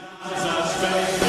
space.